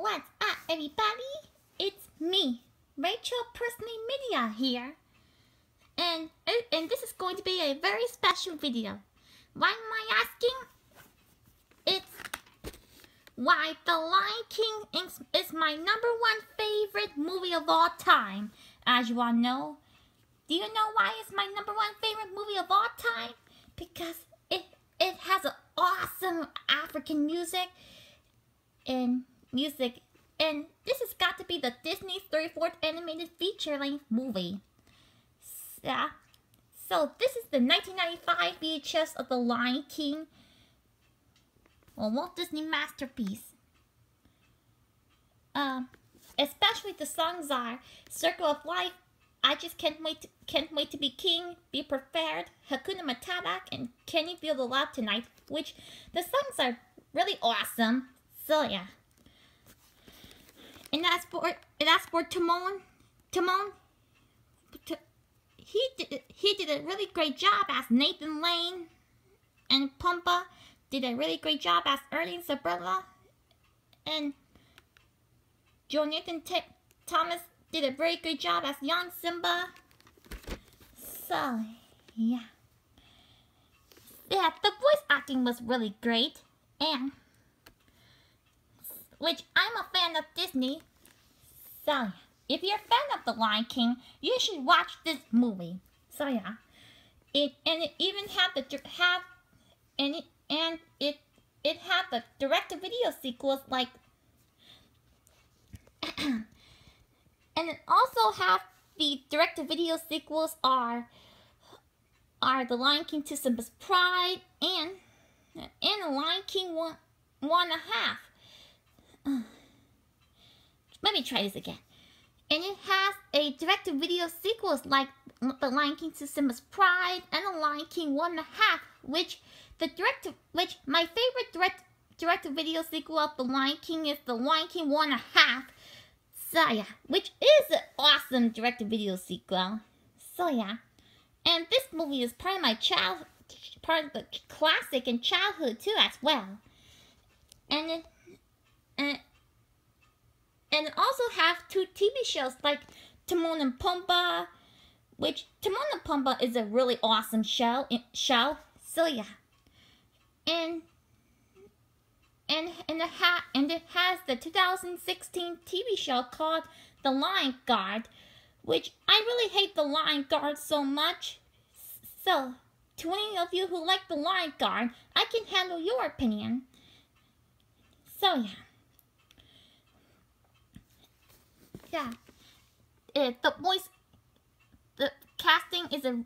What's up, everybody? It's me, Rachel Personally Media here. And, uh, and this is going to be a very special video. Why am I asking? It's why The Lion King is, my number one favorite movie of all time. As you all know, do you know why it's my number one favorite movie of all time? Because it, it has awesome African music and music. And this has got to be the Disney 34th animated feature-length movie. Yeah. So this is the 1995 VHS of The Lion King. A Walt Disney masterpiece. Um, especially the songs are Circle of Life, I Just Can't Wait to, Can't Wait to Be King, Be Prepared, Hakuna Matata, and Can You Feel the Love Tonight, which the songs are really awesome. So yeah. And as for and as for Timon, Timon, he did he did a really great job as Nathan Lane, and Pumbaa did a really great job as Ernie Sabella, and Jonathan T Thomas did a very good job as young Simba. So yeah, yeah, the voice acting was really great, and which I'm a fan of Disney. If you're a fan of The Lion King, you should watch this movie. So yeah, it and it even had the have and it and it it had the direct-to-video sequels like and it also have the direct-to-video sequels are are The Lion King to Simba's Pride and and The Lion King one one and a half. Let me try this again. And it has a direct-to-video sequels like The Lion King to Simba's Pride and The Lion King One and a Half, which the direct which my favorite direct direct-to-video sequel of The Lion King is The Lion King One and a Half. So yeah, which is an awesome direct-to-video sequel. So yeah. And this movie is part of my child part of the classic and childhood too as well. And it and and also have two TV shows like Timon and Pumbaa, which Timon and Pumbaa is a really awesome show. Show, so yeah, and and and it ha and it has the 2016 TV show called The Lion Guard, which I really hate The Lion Guard so much. So, to any of you who like The Lion Guard, I can handle your opinion. So yeah. Yeah, it, the voice, the casting is a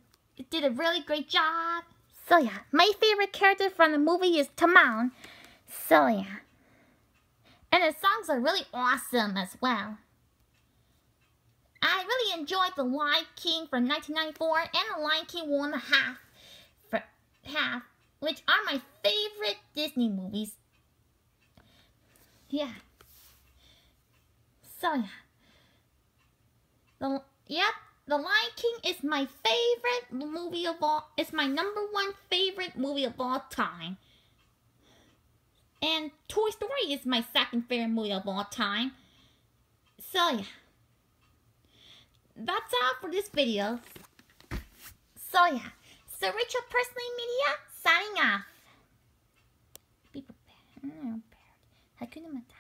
did a really great job. So yeah, my favorite character from the movie is Timon. So yeah, and the songs are really awesome as well. I really enjoyed The Lion King from 1994 and The Lion King One and a Half, for half, which are my favorite Disney movies. Yeah. So yeah. The yep, The Lion King is my favorite movie of all. It's my number one favorite movie of all time. And Toy Story is my second favorite movie of all time. So yeah. That's all for this video. So yeah. So Rachel Personally Media signing off. Hakuna Matata.